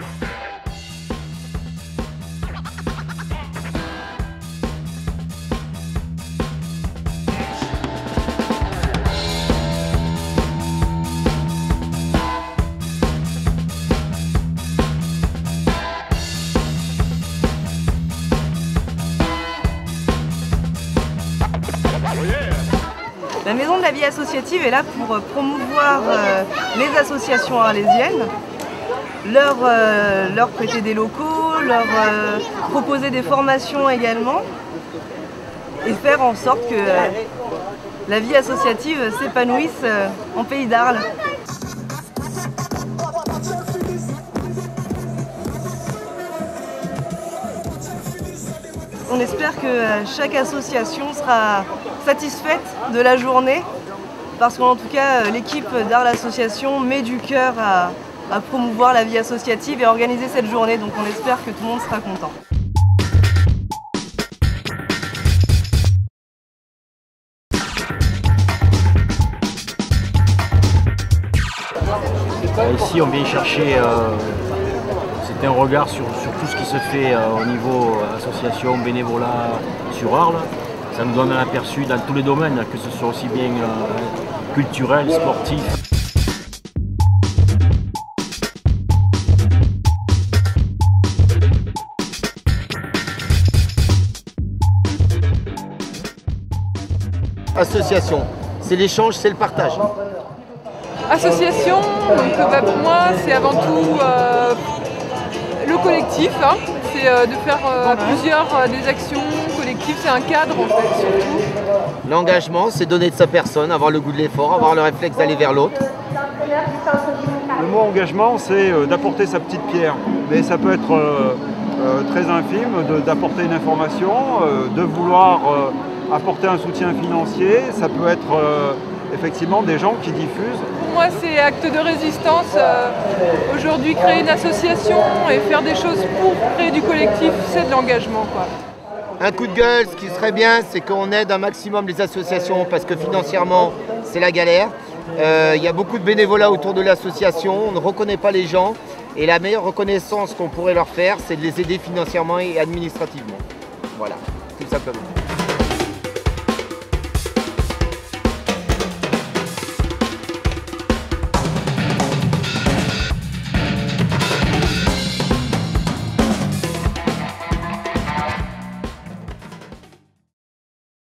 Thank La Maison de la Vie Associative est là pour euh, promouvoir euh, les associations arlésiennes, leur, euh, leur prêter des locaux, leur proposer des formations également et faire en sorte que la vie associative s'épanouisse en pays d'Arles. On espère que euh, chaque association sera satisfaite de la journée parce qu'en tout cas euh, l'équipe d'Arles Association met du cœur à, promouvoir la vie associative et à organiser cette journée donc on espère que tout le monde sera content. Euh, Ici, on vient chercher c'est un regard sur, sur tout ce qui se fait euh, au niveau euh, association, bénévolat sur Arles. Ça nous donne un aperçu dans tous les domaines, que ce soit aussi bien euh, culturel, sportif. Association, c'est l'échange, c'est le partage. Association, donc, bah, pour moi, c'est avant tout euh, le collectif. hein. C'est euh, de faire euh, plusieurs euh, des actions collectives. C'est un cadre en fait, surtout. L'engagement, c'est donner de sa personne, avoir le goût de l'effort, avoir le réflexe d'aller vers l'autre. Le mot engagement, c'est euh, d'apporter sa petite pierre. Mais ça peut être euh, euh, très infime, d'apporter une information, euh, de vouloir euh, apporter un soutien financier. Ça peut être euh, effectivement des gens qui diffusent. Pour moi, c'est acte de résistance. euh, Aujourd'hui, créer une association et faire des choses pour créer du collectif, c'est de l'engagement. Un coup de gueule, ce qui serait bien, c'est qu'on aide un maximum les associations parce que financièrement, c'est la galère. Euh, Il y a beaucoup de bénévolat autour de l'association, on ne reconnaît pas les gens et la meilleure reconnaissance qu'on pourrait leur faire, c'est de les aider financièrement et administrativement. Voilà, tout simplement.